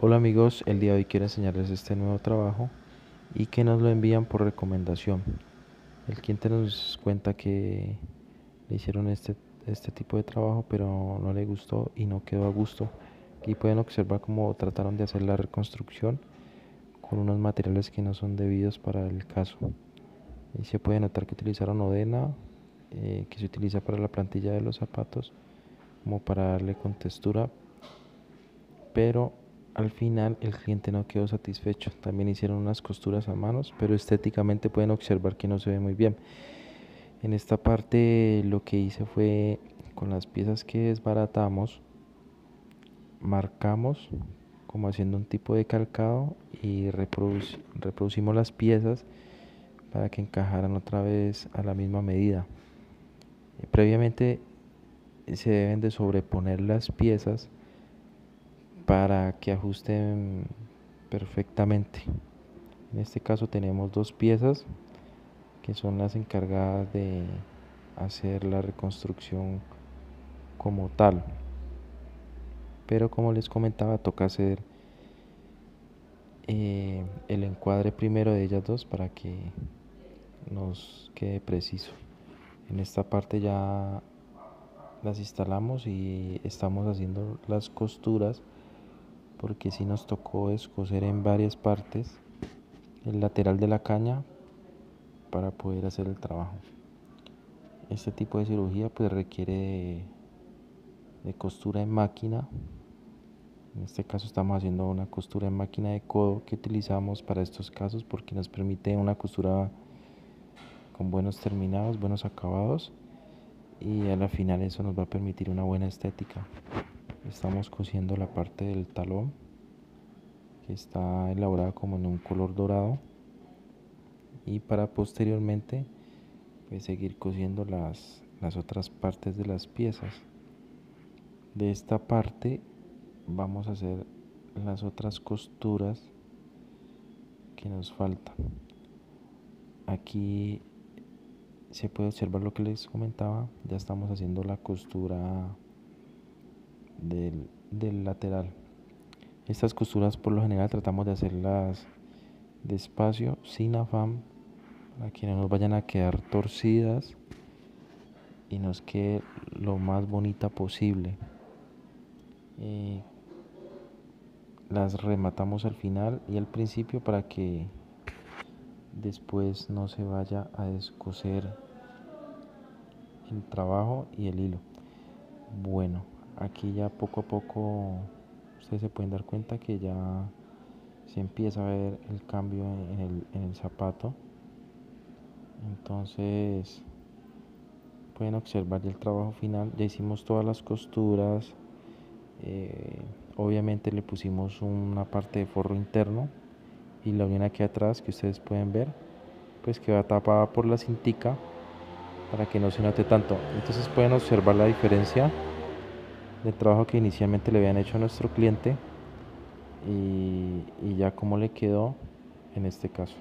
Hola amigos, el día de hoy quiero enseñarles este nuevo trabajo y que nos lo envían por recomendación. El cliente nos cuenta que le hicieron este, este tipo de trabajo pero no le gustó y no quedó a gusto. Aquí pueden observar cómo trataron de hacer la reconstrucción con unos materiales que no son debidos para el caso. Y se puede notar que utilizaron odena, eh, que se utiliza para la plantilla de los zapatos, como para darle con textura, pero al final el cliente no quedó satisfecho. También hicieron unas costuras a manos, pero estéticamente pueden observar que no se ve muy bien. En esta parte lo que hice fue con las piezas que desbaratamos, marcamos como haciendo un tipo de calcado y reproducimos las piezas para que encajaran otra vez a la misma medida. Eh, previamente se deben de sobreponer las piezas para que ajusten perfectamente. En este caso tenemos dos piezas que son las encargadas de hacer la reconstrucción como tal. Pero como les comentaba, toca hacer eh, el encuadre primero de ellas dos para que nos quede preciso. En esta parte ya las instalamos y estamos haciendo las costuras porque si nos tocó escocer en varias partes el lateral de la caña para poder hacer el trabajo. Este tipo de cirugía pues requiere de, costura en máquina. En este caso estamos haciendo una costura en máquina de codo que utilizamos para estos casos porque nos permite una costura con buenos terminados, buenos acabados y a la final eso nos va a permitir una buena estética estamos cosiendo la parte del talón que está elaborada como en un color dorado. Y para posteriormente pues, seguir cosiendo las, las otras partes de las piezas. De esta parte vamos a hacer las otras costuras que nos faltan. Aquí se puede observar lo que les comentaba. Ya estamos haciendo la costura del, del lateral. Estas costuras por lo general tratamos de hacerlas despacio, sin afán, para que no nos vayan a quedar torcidas y nos quede lo más bonita posible. Eh, las rematamos al final y al principio para que después no se vaya a descoser el trabajo y el hilo. Bueno, aquí ya poco a poco ustedes se pueden dar cuenta que ya se empieza a ver el cambio en el, zapato. Entonces pueden observar el trabajo final. Ya hicimos todas las costuras. Eh, obviamente le pusimos una parte de forro interno y la viene aquí atrás que ustedes pueden ver pues queda tapada por la cintica para que no se note tanto. Entonces pueden observar la diferencia del trabajo que inicialmente le habían hecho a nuestro cliente y, y ya cómo le quedó en este caso.